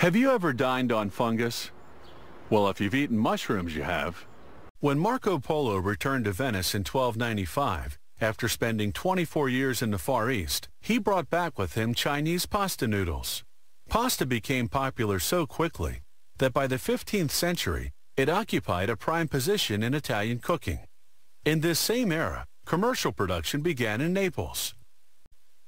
Have you ever dined on fungus? Well, if you've eaten mushrooms, you have. When Marco Polo returned to Venice in 1295, after spending 24 years in the Far East, he brought back with him Chinese pasta noodles. Pasta became popular so quickly that by the 15th century, it occupied a prime position in Italian cooking. In this same era, commercial production began in Naples.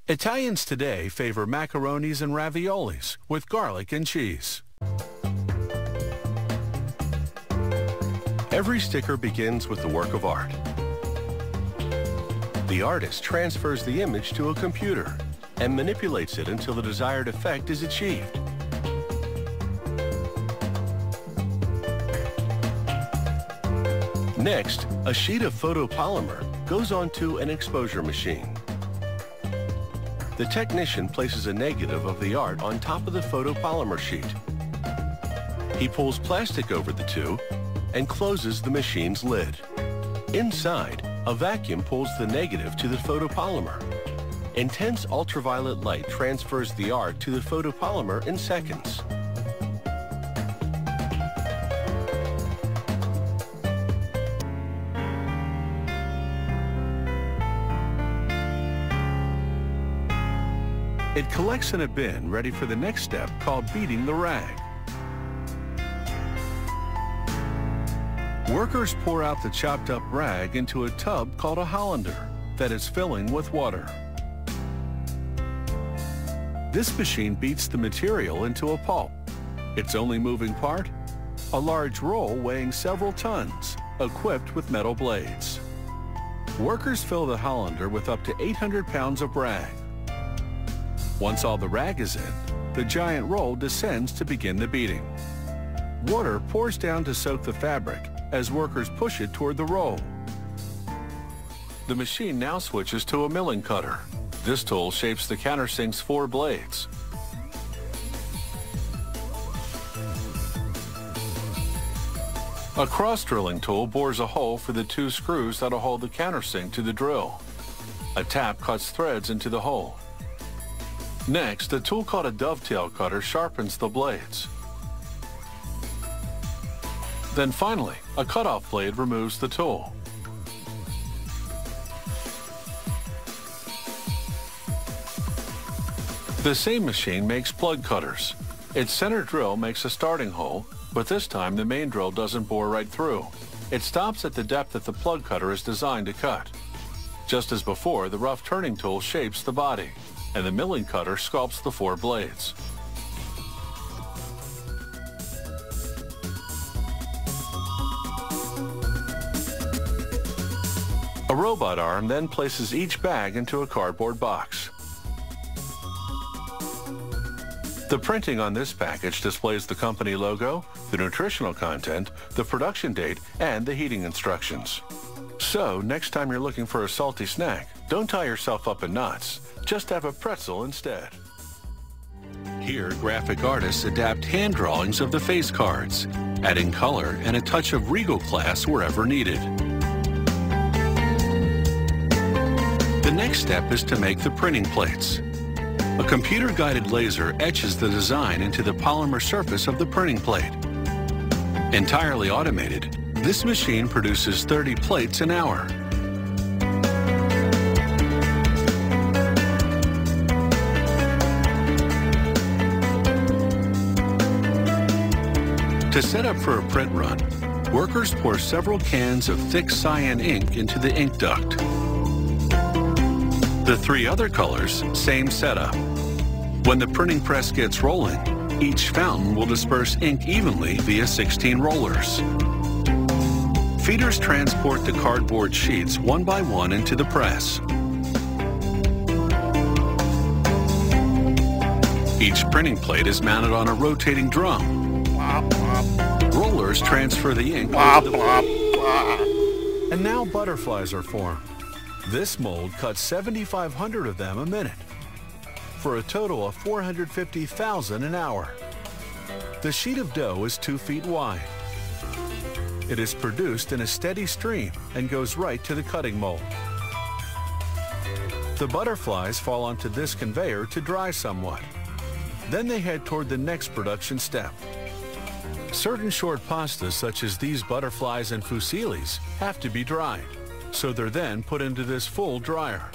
Italians today favor macaronis and raviolis with garlic and cheese. Every sticker begins with the work of art. The artist transfers the image to a computer and manipulates it until the desired effect is achieved. Next, a sheet of photopolymer goes onto an exposure machine. The technician places a negative of the art on top of the photopolymer sheet. He pulls plastic over the two and closes the machine's lid. Inside, a vacuum pulls the negative to the photopolymer. Intense ultraviolet light transfers the art to the photopolymer in seconds. It collects in a bin ready for the next step called beating the rag. Workers pour out the chopped up rag into a tub called a hollander that is filling with water. This machine beats the material into a pulp. Its only moving part? A large roll weighing several tons, equipped with metal blades. Workers fill the hollander with up to 800 pounds of rag. Once all the rag is in, the giant roll descends to begin the beating. Water pours down to soak the fabric as workers push it toward the roll. The machine now switches to a milling cutter. This tool shapes the countersink's four blades. A cross-drilling tool bores a hole for the two screws that'll hold the countersink to the drill. A tap cuts threads into the hole. Next, a tool called a dovetail cutter sharpens the blades. Then finally, a cutoff blade removes the tool. The same machine makes plug cutters. Its center drill makes a starting hole, but this time the main drill doesn't bore right through. It stops at the depth that the plug cutter is designed to cut. Just as before, the rough turning tool shapes the body and the milling cutter sculpts the four blades. A robot arm then places each bag into a cardboard box. The printing on this package displays the company logo, the nutritional content, the production date, and the heating instructions. So, next time you're looking for a salty snack, don't tie yourself up in knots. Just have a pretzel instead. Here, graphic artists adapt hand drawings of the face cards, adding color and a touch of regal class wherever needed. The next step is to make the printing plates. A computer-guided laser etches the design into the polymer surface of the printing plate. Entirely automated, this machine produces 30 plates an hour. To set up for a print run, workers pour several cans of thick cyan ink into the ink duct. The three other colors, same setup. When the printing press gets rolling, each fountain will disperse ink evenly via 16 rollers. Feeders transport the cardboard sheets one by one into the press. Each printing plate is mounted on a rotating drum Rollers transfer the ink And now butterflies are formed. This mold cuts 7,500 of them a minute for a total of 450,000 an hour. The sheet of dough is two feet wide. It is produced in a steady stream and goes right to the cutting mold. The butterflies fall onto this conveyor to dry somewhat. Then they head toward the next production step. Certain short pastas such as these butterflies and fusillis have to be dried, so they're then put into this full dryer.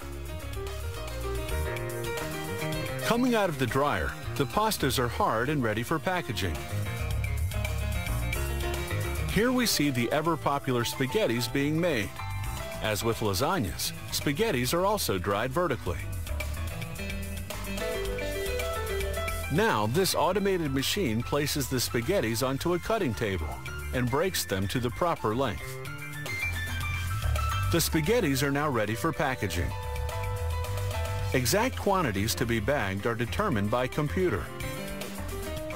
Coming out of the dryer, the pastas are hard and ready for packaging. Here we see the ever-popular spaghettis being made. As with lasagnas, spaghettis are also dried vertically. Now, this automated machine places the spaghettis onto a cutting table and breaks them to the proper length. The spaghettis are now ready for packaging. Exact quantities to be bagged are determined by computer.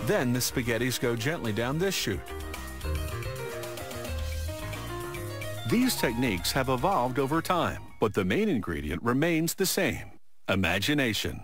Then the spaghettis go gently down this chute. These techniques have evolved over time, but the main ingredient remains the same, imagination.